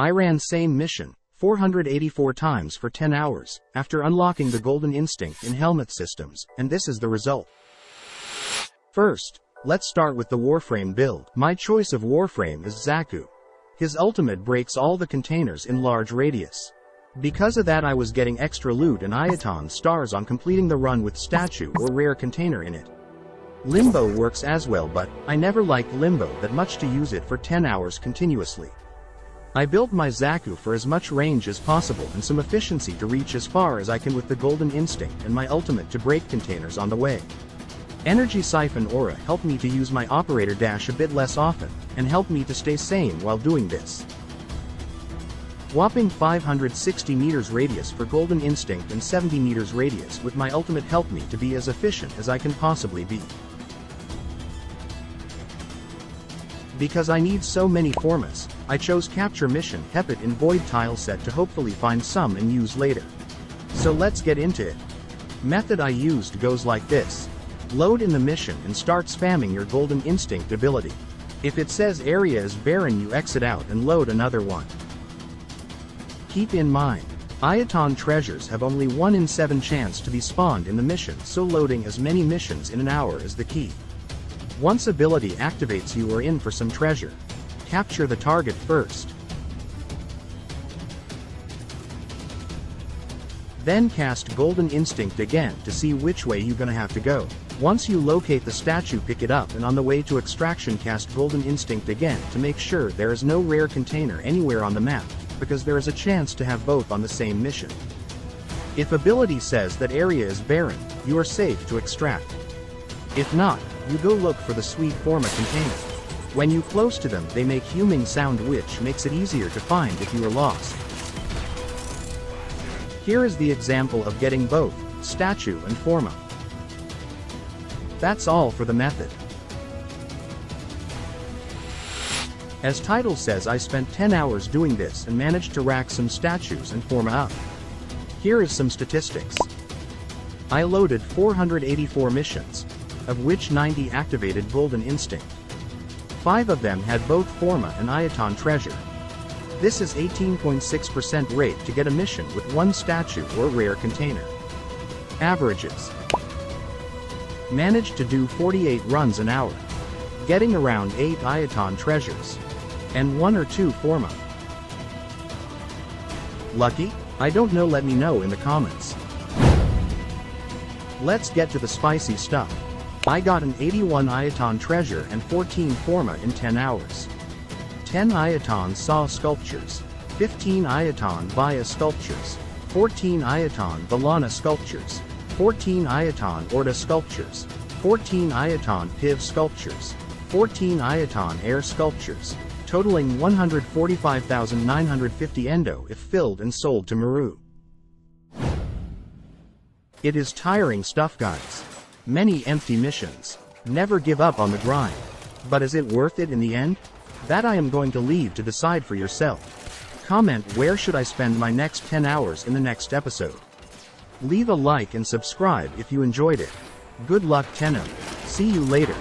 I ran same mission, 484 times for 10 hours, after unlocking the Golden Instinct in Helminth Systems, and this is the result. First, let's start with the Warframe build. My choice of Warframe is Xaku. His ultimate breaks all the containers in large radius. Because of that I was getting extra loot and Ayatan stars on completing the run with statue or rare container in it. Limbo works as well but, I never liked Limbo that much to use it for 10 hours continuously. I built my Xaku for as much range as possible and some efficiency to reach as far as I can with the Golden Instinct and my ultimate to break containers on the way. Energy Siphon Aura helped me to use my operator dash a bit less often, and helped me to stay sane while doing this. Whopping 560 meters radius for Golden Instinct and 70 meters radius with my ultimate helped me to be as efficient as I can possibly be. Because I need so many formas, I chose Capture Mission Hepit in Void Tile set to hopefully find some and use later. So let's get into it. Method I used goes like this. Load in the mission and start spamming your Golden Instinct ability. If it says area is barren you exit out and load another one. Keep in mind, Ayatan treasures have only 1 in 7 chance to be spawned in the mission so loading as many missions in an hour is the key. Once ability activates you are in for some treasure. Capture the target first. Then cast Golden Instinct again to see which way you're gonna have to go. Once you locate the statue pick it up and on the way to extraction cast Golden Instinct again to make sure there is no rare container anywhere on the map because there is a chance to have both on the same mission. If ability says that area is barren, you are safe to extract. If not, you go look for the sweet forma container. When you close to them they make humming sound which makes it easier to find if you are lost. Here is the example of getting both, statue and forma. That's all for the method. As title says I spent 10 hours doing this and managed to rack some statues and forma up. Here is some statistics. I loaded 484 missions, of which 90 activated Golden Instinct. 5 of them had both Forma and Ayatan Treasure. This is 18.6% rate to get a mission with one statue or rare container. Averages. Managed to do 48 runs an hour. Getting around 8 Ayatan treasures and one or two forma. Lucky? I don't know let me know in the comments. Let's get to the spicy stuff. I got an 81 Ayatan treasure and 14 forma in 10 hours. 10 Ayatan Sah sculptures, 15 Ayatan Vaya sculptures, 14 Ayatan Valana sculptures, 14 Ayatan Orta sculptures, 14 Ayatan Piv sculptures, 14 Ayatan Ayr sculptures, totaling 145,950 endo if filled and sold to Maroo. It is tiring stuff guys. Many empty missions. Never give up on the grind. But is it worth it in the end? That I am going to leave to decide for yourself. Comment where should I spend my next 10 hours in the next episode. Leave a like and subscribe if you enjoyed it. Good luck Tenno. See you later.